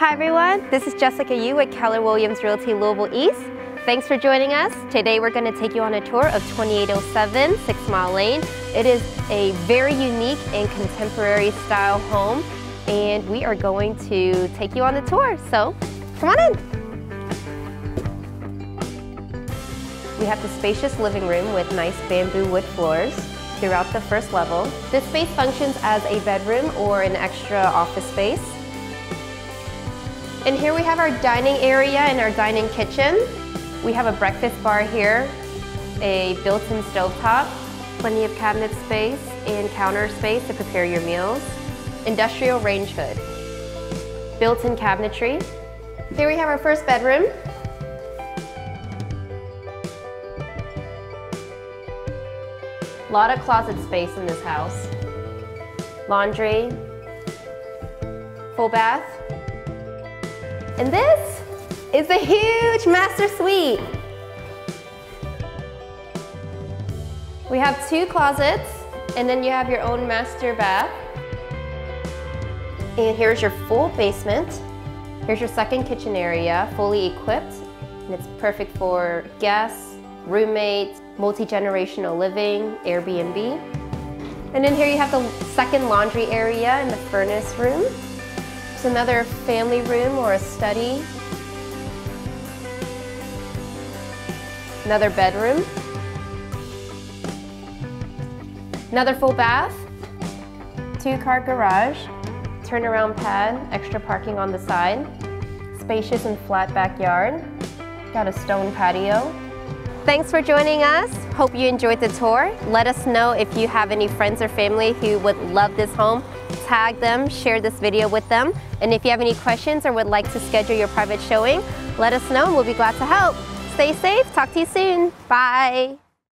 Hi everyone, this is Jessica Yu with Keller Williams Realty Louisville East. Thanks for joining us. Today we're going to take you on a tour of 2807 Six Mile Lane. It is a very unique and contemporary style home and we are going to take you on the tour. So come on in. We have the spacious living room with nice bamboo wood floors throughout the first level. This space functions as a bedroom or an extra office space. And here we have our dining area and our dining kitchen. We have a breakfast bar here, a built-in stovetop, plenty of cabinet space and counter space to prepare your meals, industrial range hood, built-in cabinetry. Here we have our first bedroom. A lot of closet space in this house. Laundry, full bath. And this is a huge master suite. We have two closets and then you have your own master bath. And here's your full basement. Here's your second kitchen area, fully equipped. And it's perfect for guests, roommates, multi-generational living, Airbnb. And then here you have the second laundry area and the furnace room. Another family room or a study. Another bedroom. Another full bath. Two-car garage. Turnaround pad, extra parking on the side. Spacious and flat backyard. Got a stone patio. Thanks for joining us. Hope you enjoyed the tour. Let us know if you have any friends or family who would love this home. Tag them, share this video with them. And if you have any questions or would like to schedule your private showing, let us know and we'll be glad to help. Stay safe. Talk to you soon. Bye.